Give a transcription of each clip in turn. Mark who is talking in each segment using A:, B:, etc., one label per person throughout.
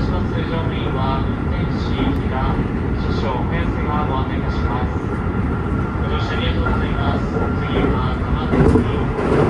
A: します通常便は運転士行師匠少々お目がご案内いたします。ご乗車ありがとうございます次は金沢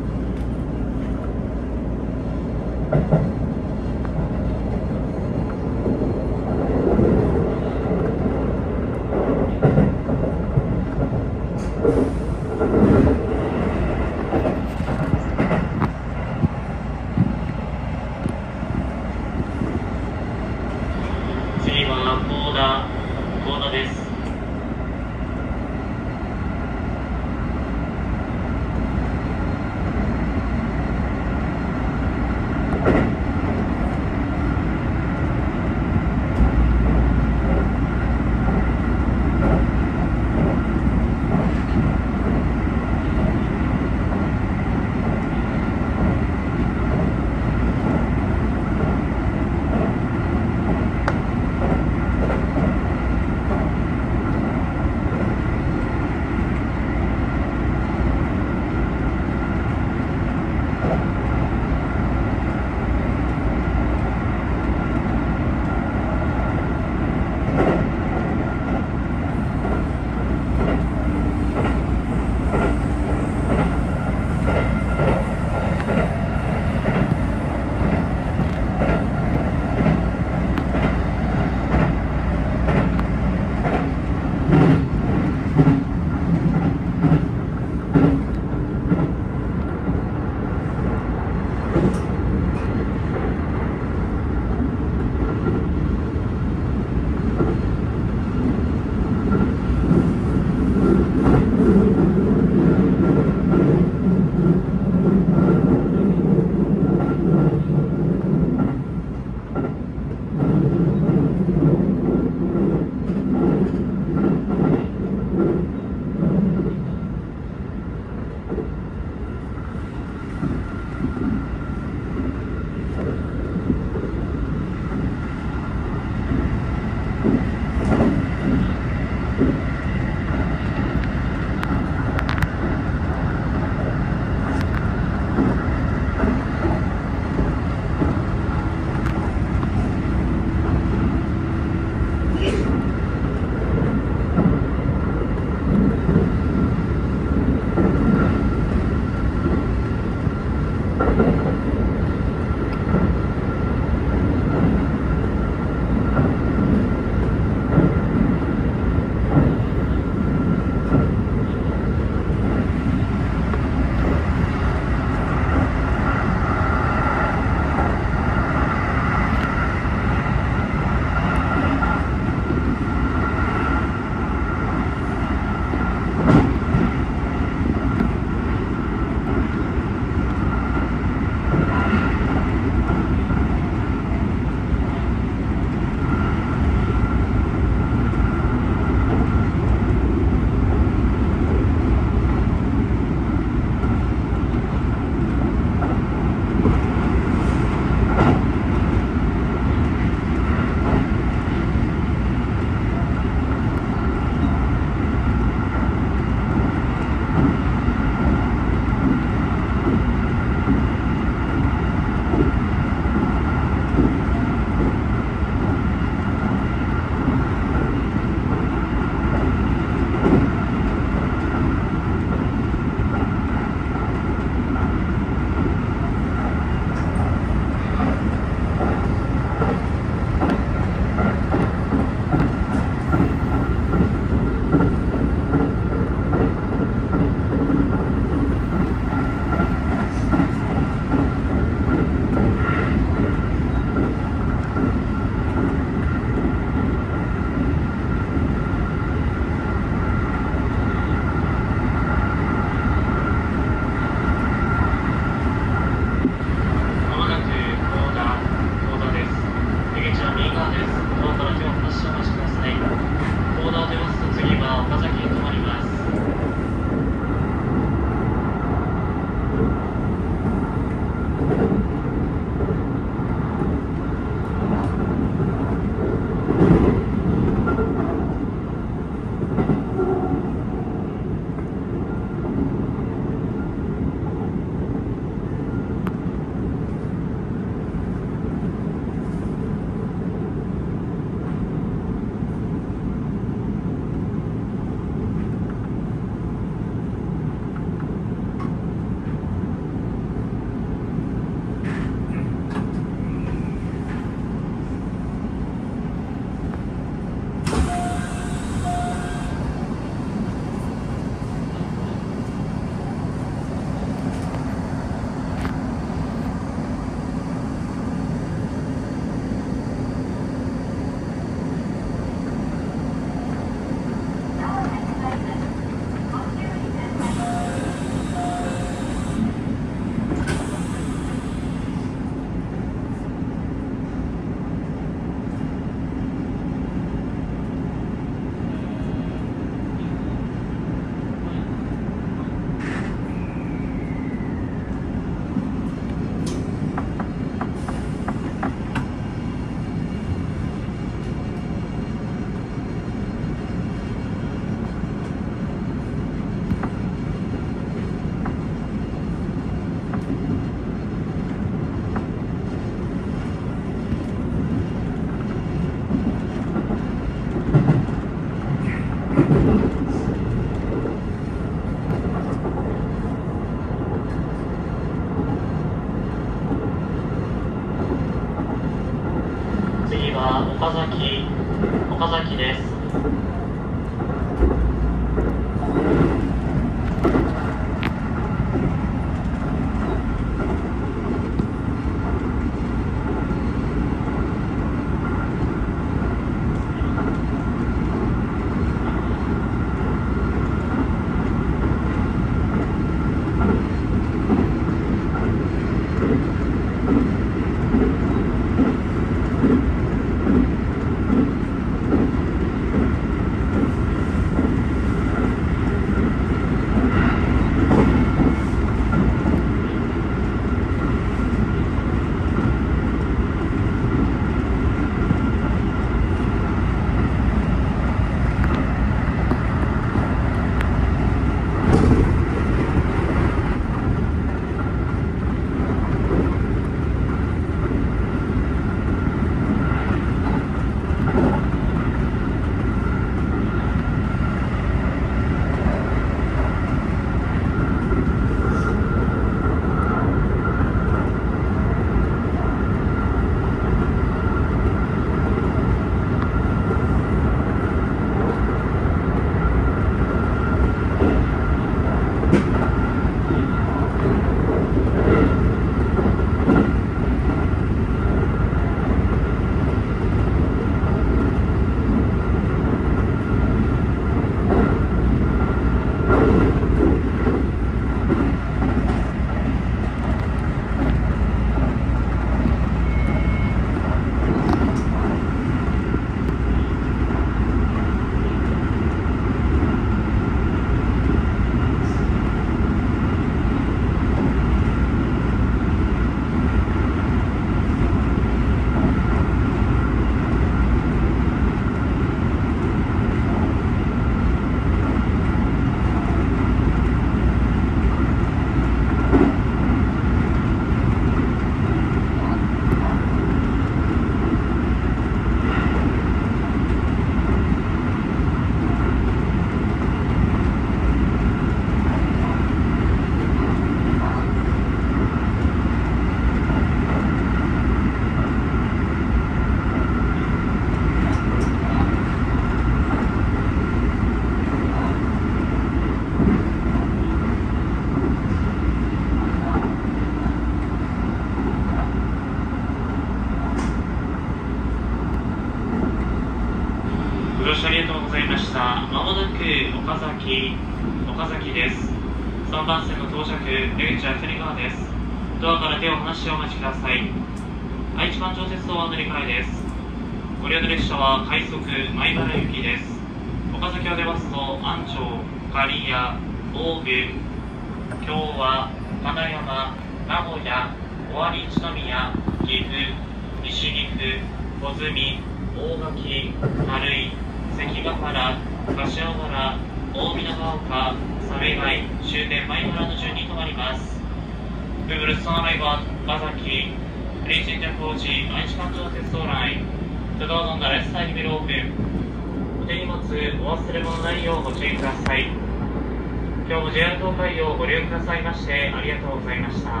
A: JR 東海をご利用くださいましてありがとうございました。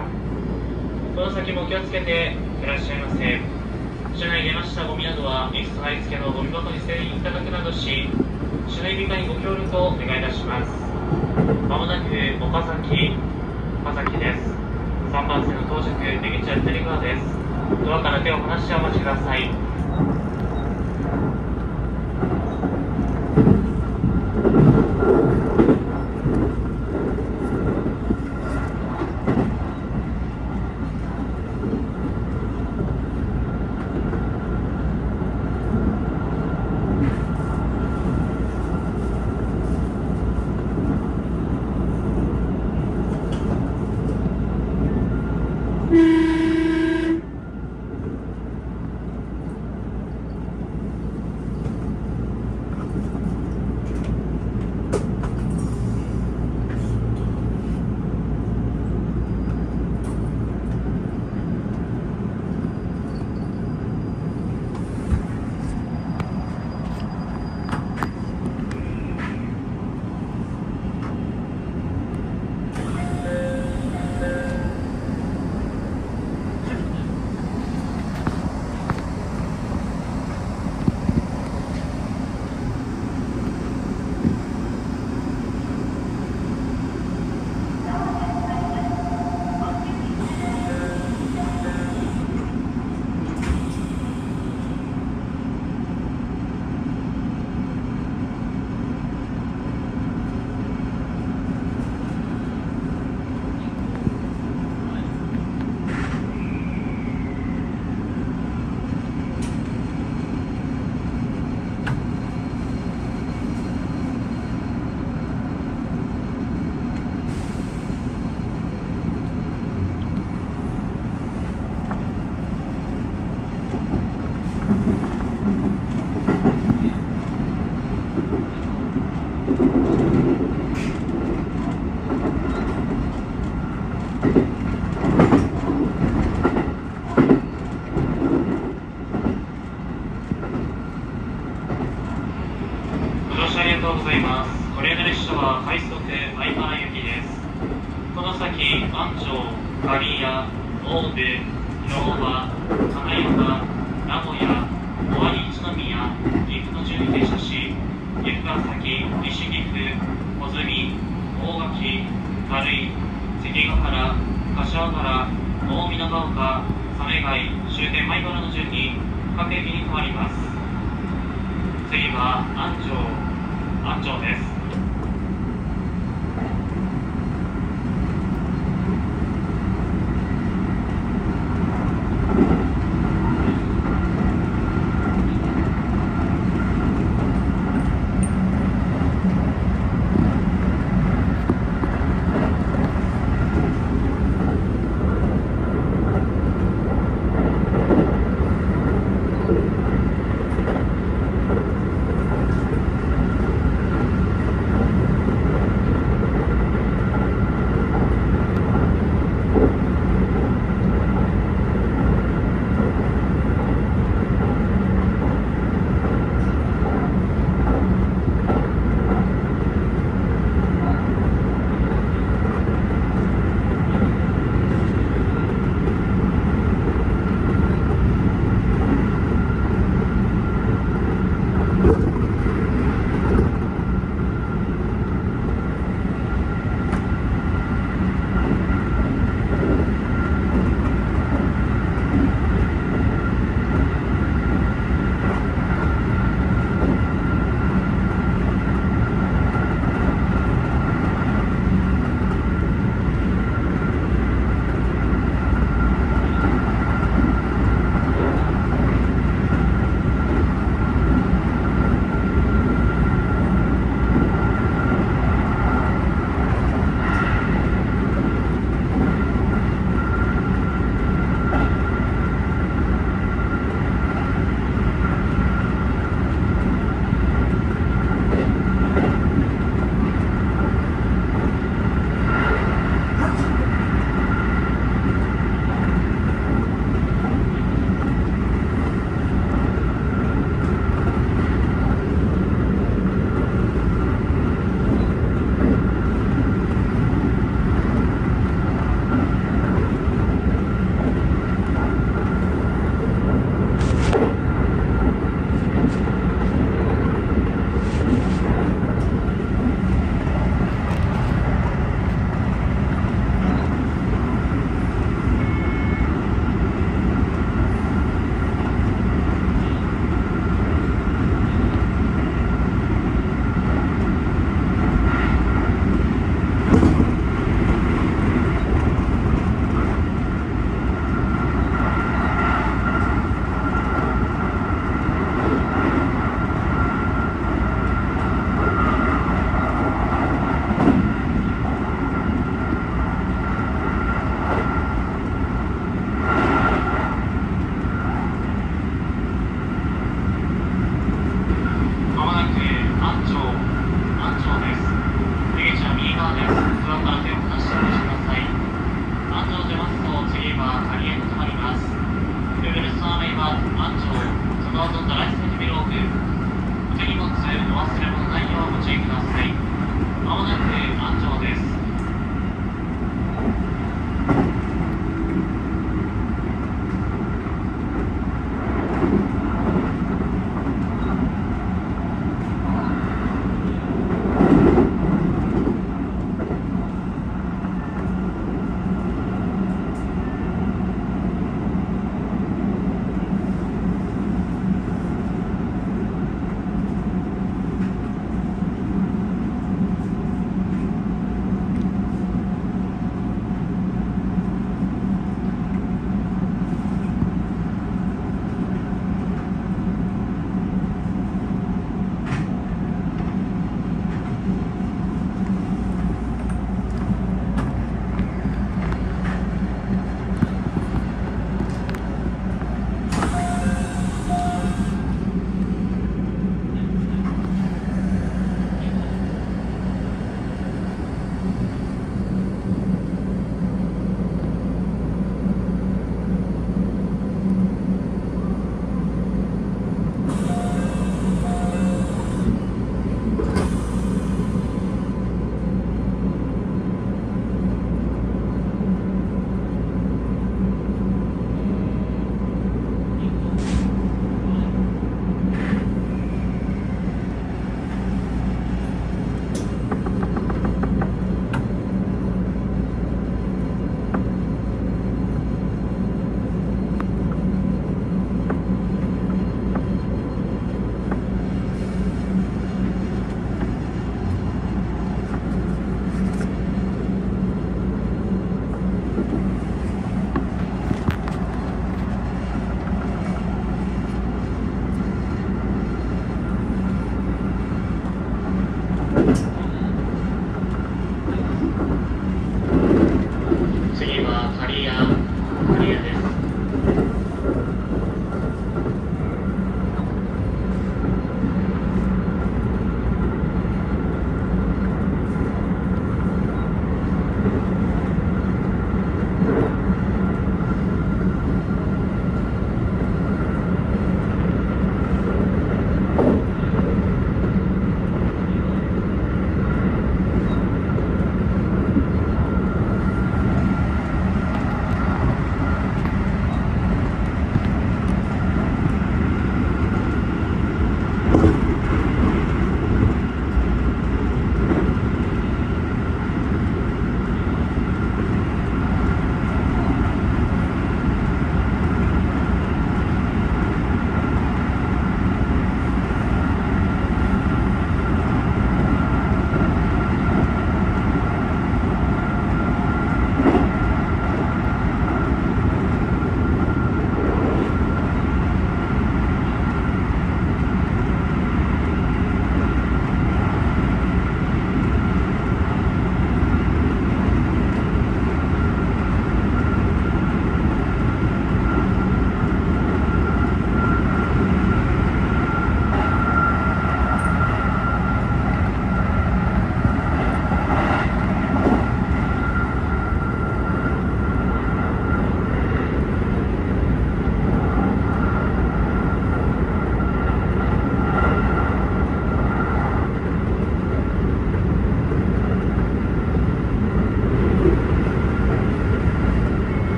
A: この先も気をつけていらっしゃいませ。車内に出ましたゴミなどは水素貼り付けのゴミ箱に捨てていただくなどし車内美化にご協力をお願いいたします。まもなく岡崎岡崎です。3番線の到着出口は左側です。ドアから手を離してお待ちください。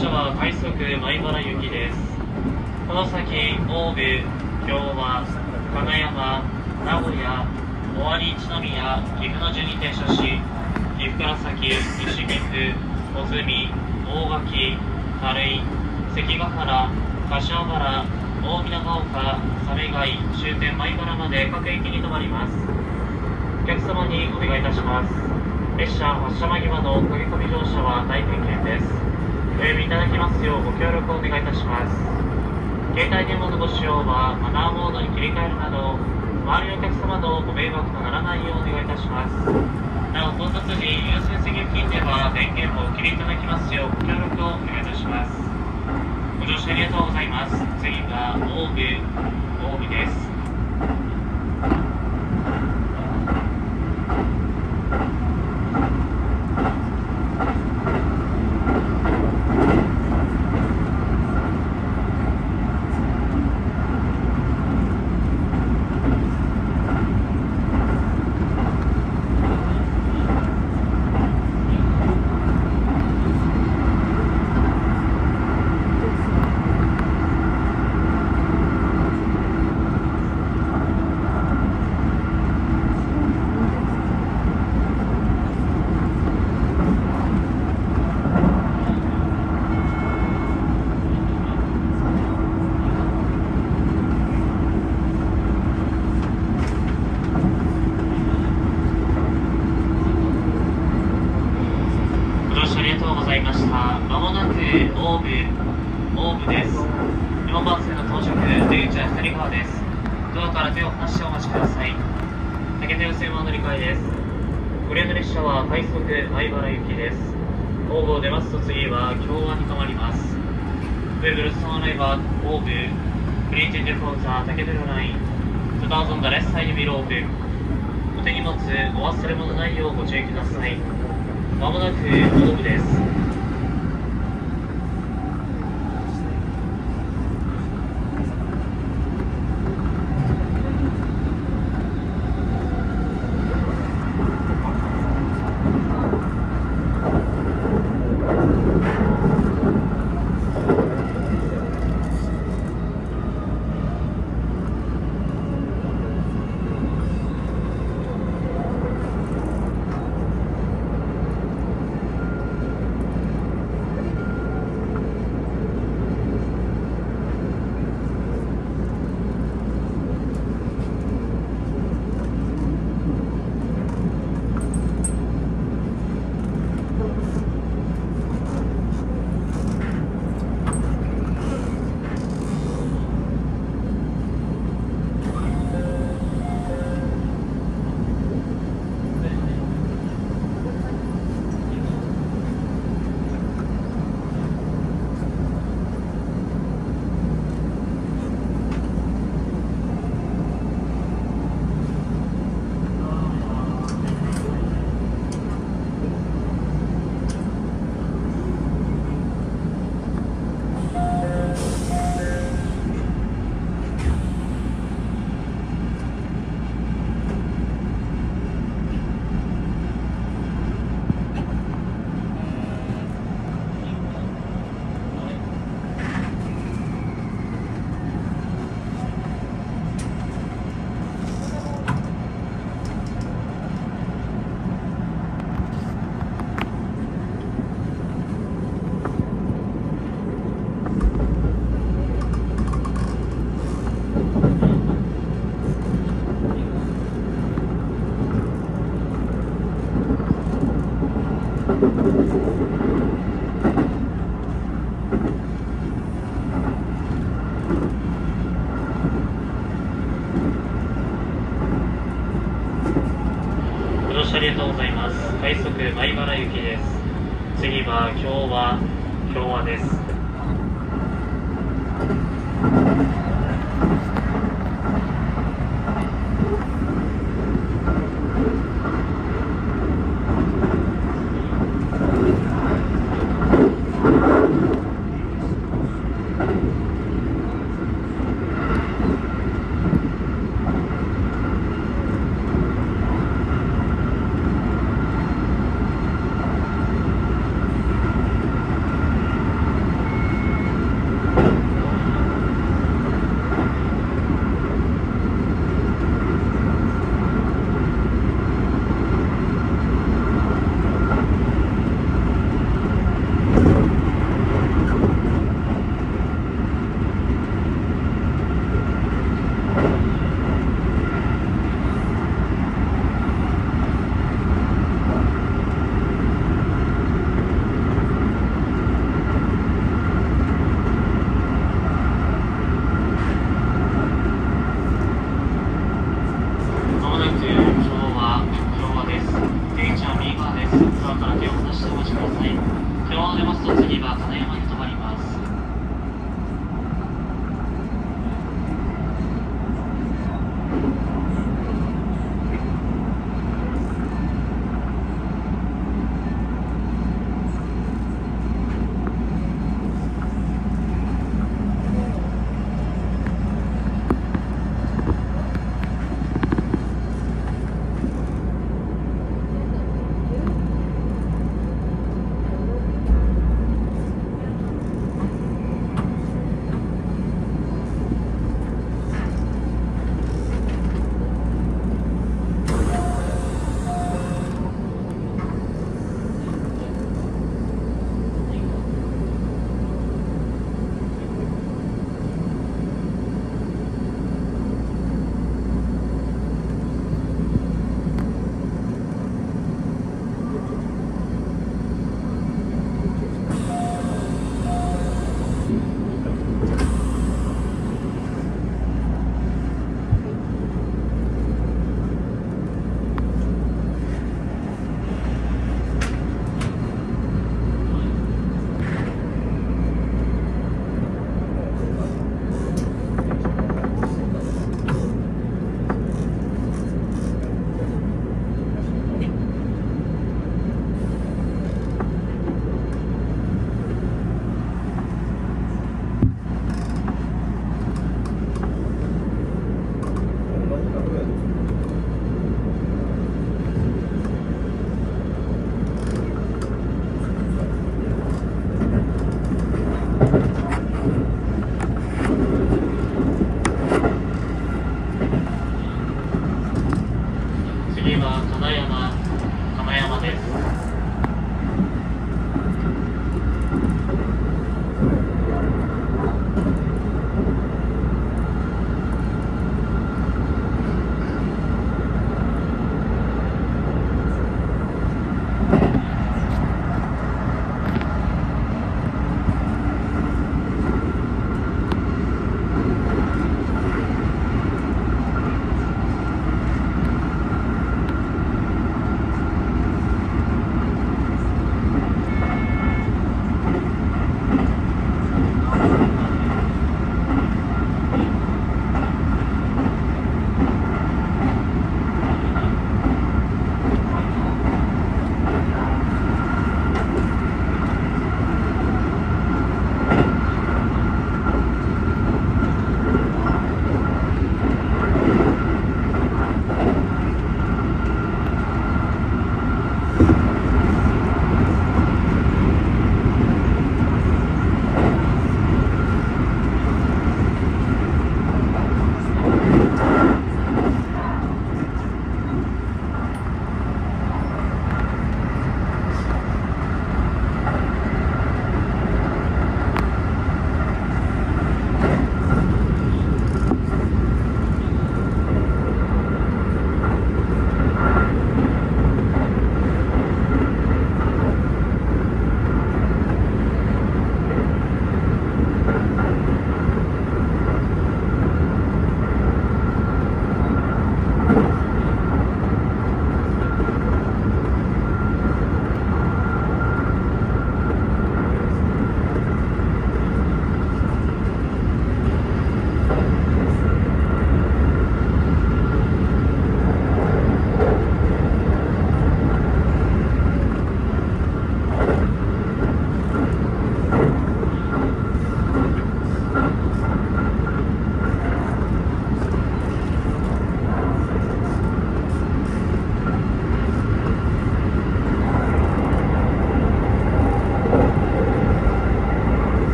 A: 車は快速米原行きです。この先、大部、昭和、金山、名古屋、尾張一宮、岐阜の順に停車し、岐阜から先、西岐阜、小津大垣、垂井、関ヶ原、柏原、大湊ヶ丘、亀貝、終点米原まで各駅に停まります。お客様にお願いいたします。列車発車間際の駆け込み乗車は大点検です。お読みいただきますようご協力をお願いいたします。携帯電話のご使用はマナーモードに切り替えるなど、周りのお客様のご迷惑とならないようお願いいたします。なお、到達時、優先席付近では電源をお切りいただきますようご協力をお願いいたします。ご乗車ありがとうございます。次は大部、大部です。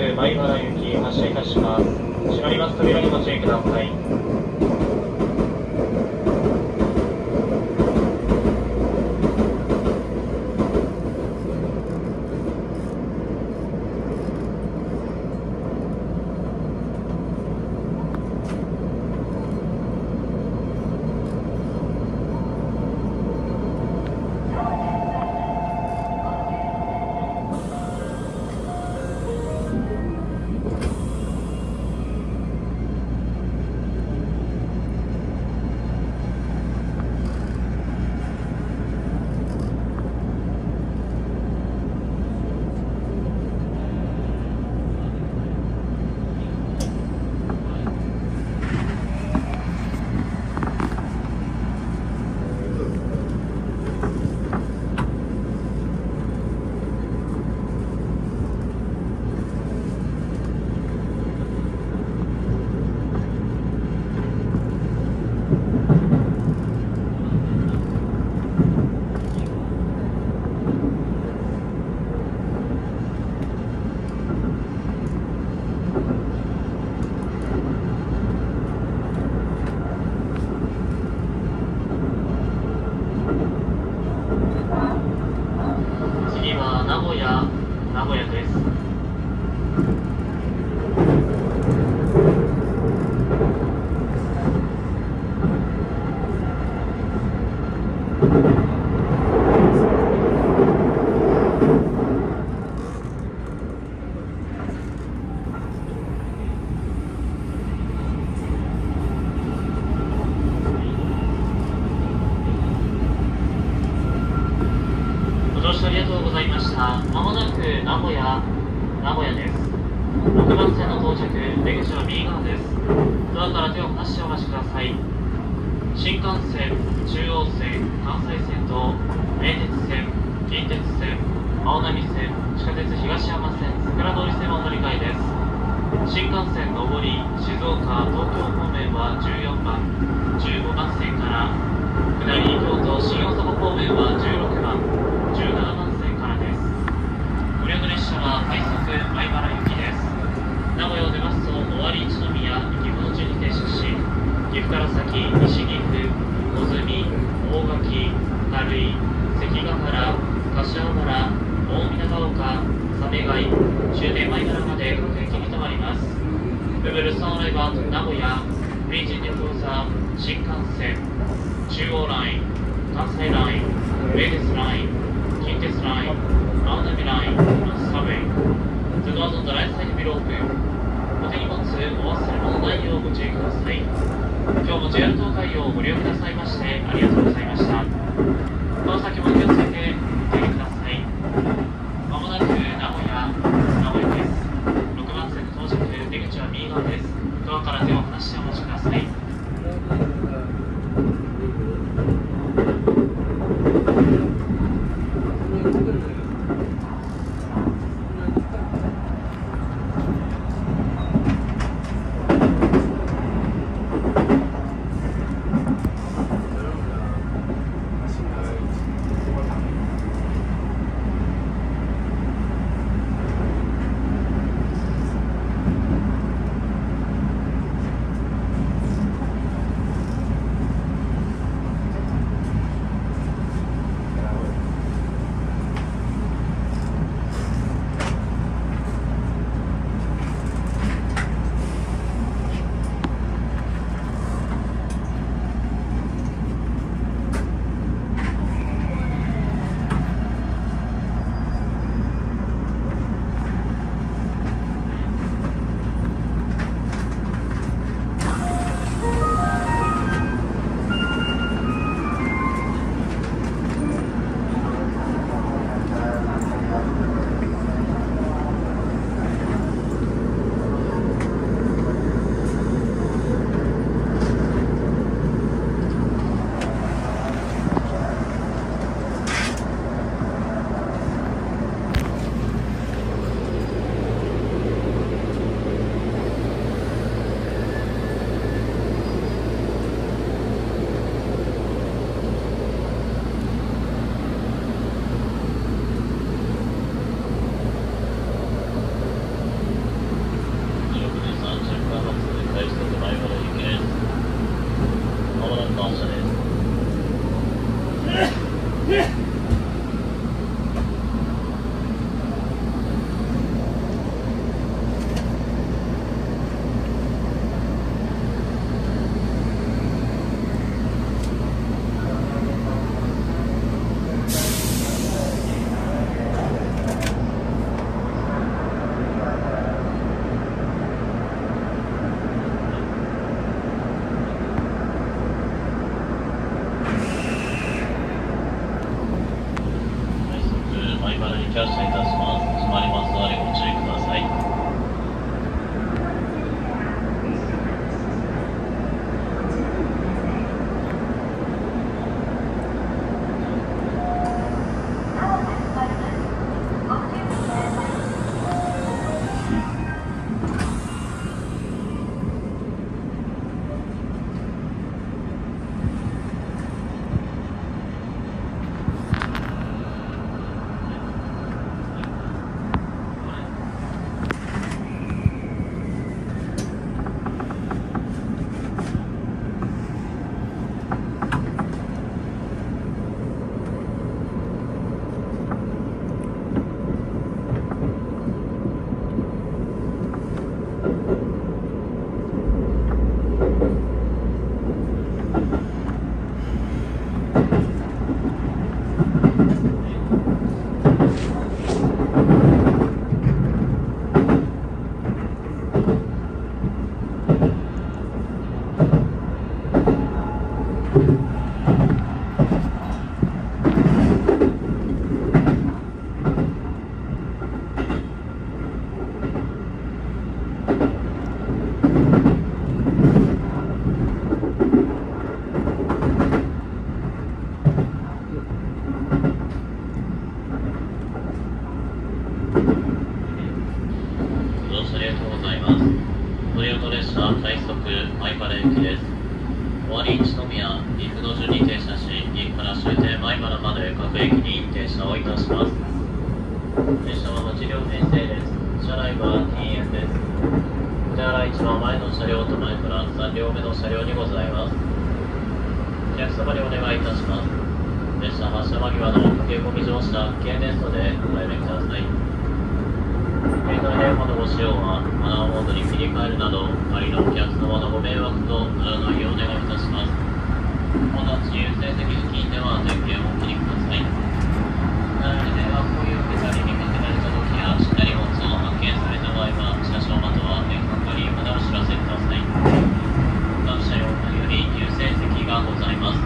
A: 前原行き、発車いたします。閉まります扉にご注意ください。りのお
B: 客様のご迷惑とならない。ようお願い。いたします。また、自由性的付近では電源をお切りください。なので、迷惑行為を受けたり、見かけられた時や、しっかり荷物を発見された場合は、車掌または電話係までお知らせください。各車両により優先席がござい。ます。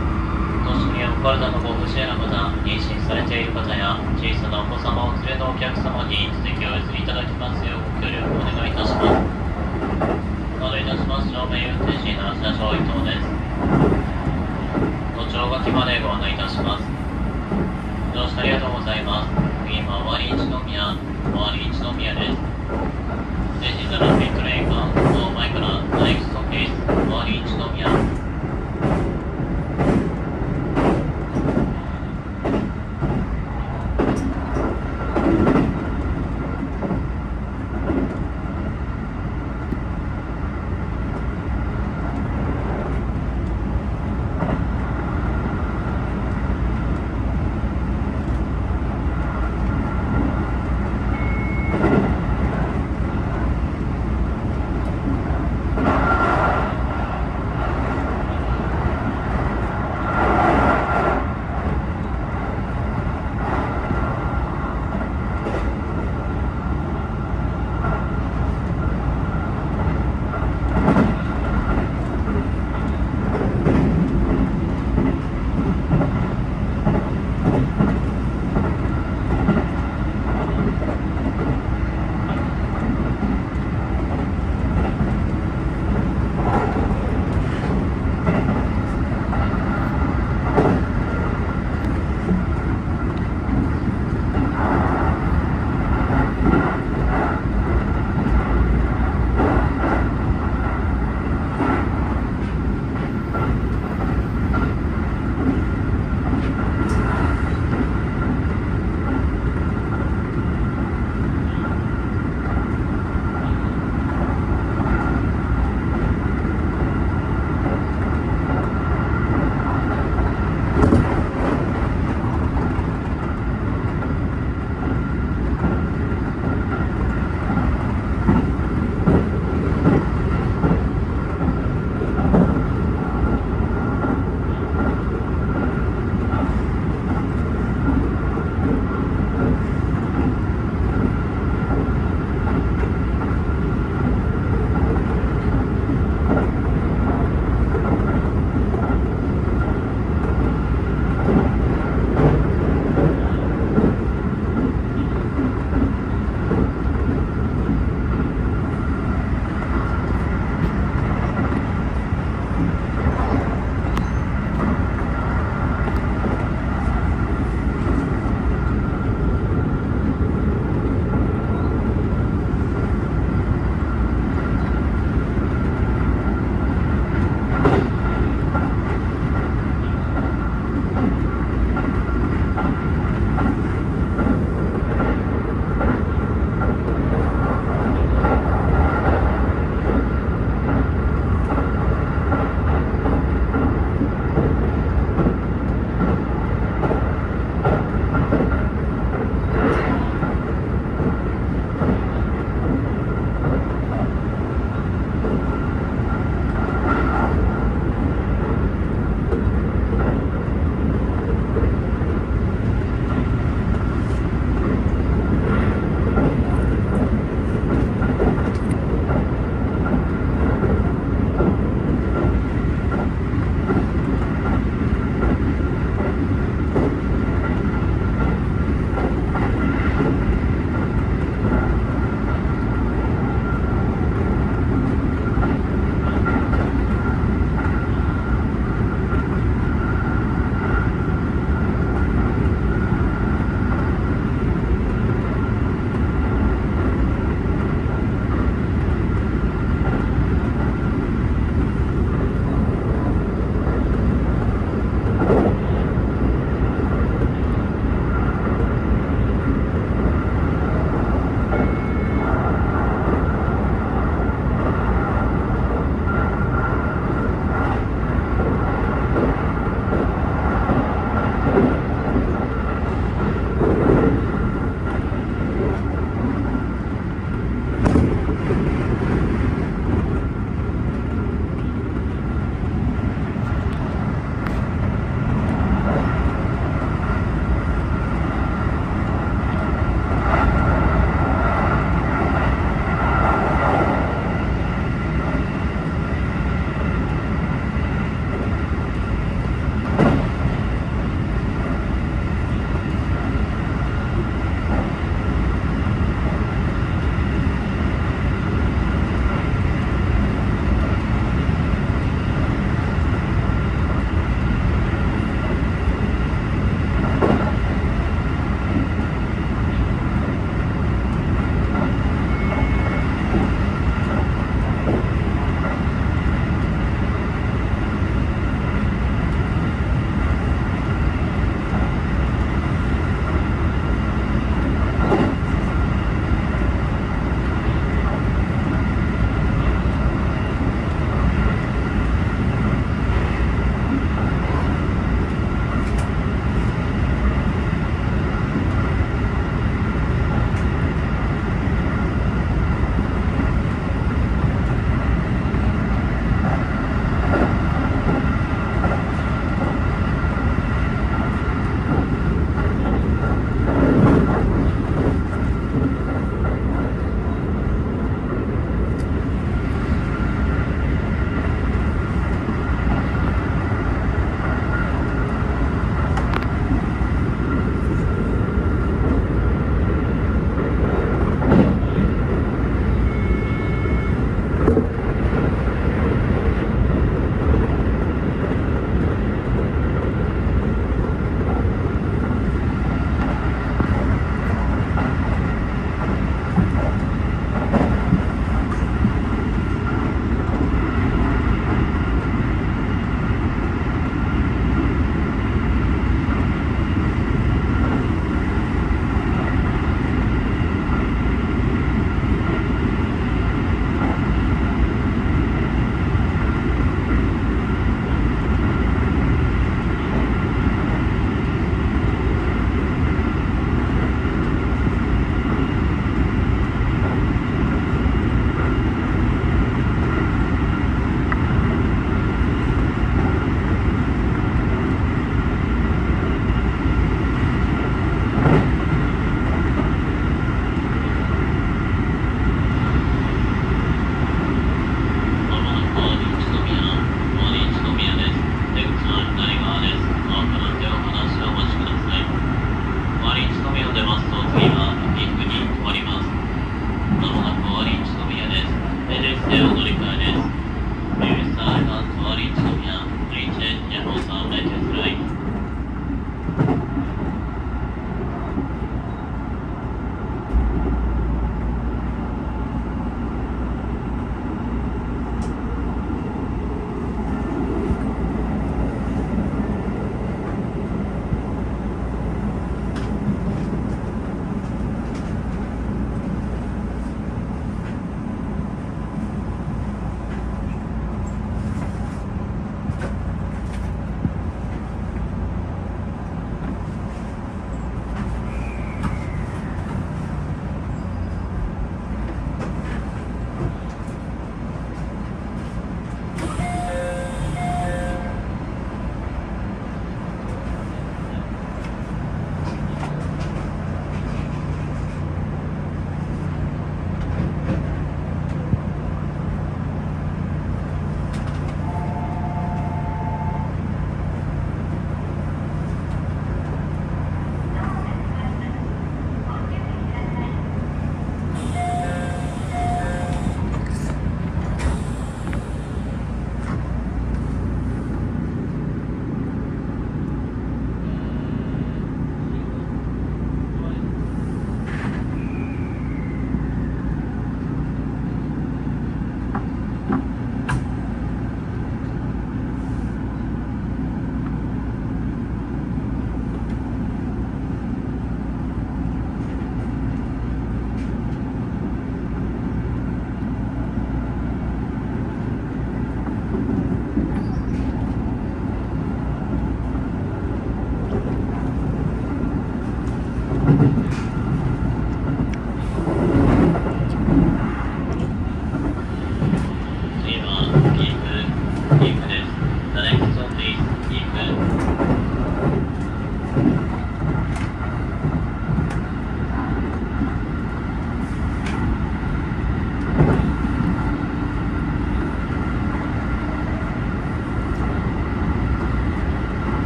B: 年寄りやお体のご不自由な方、妊娠されてい。る方や小さなお子様を連れのお客様に席をお譲りい。ただきますようご協力お願い。いたします。お願いたします。正面運転士の車掌伊藤です。都庁垣までご案内いたします。どうしてありがとうございます。次は終わり一宮、終わり一宮です。電子ザラピットレーカー、その前からナイクストケース、終わり一宮。「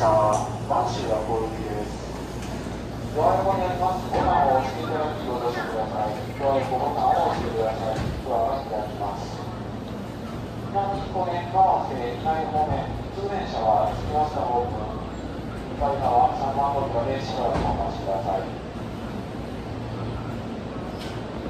B: 快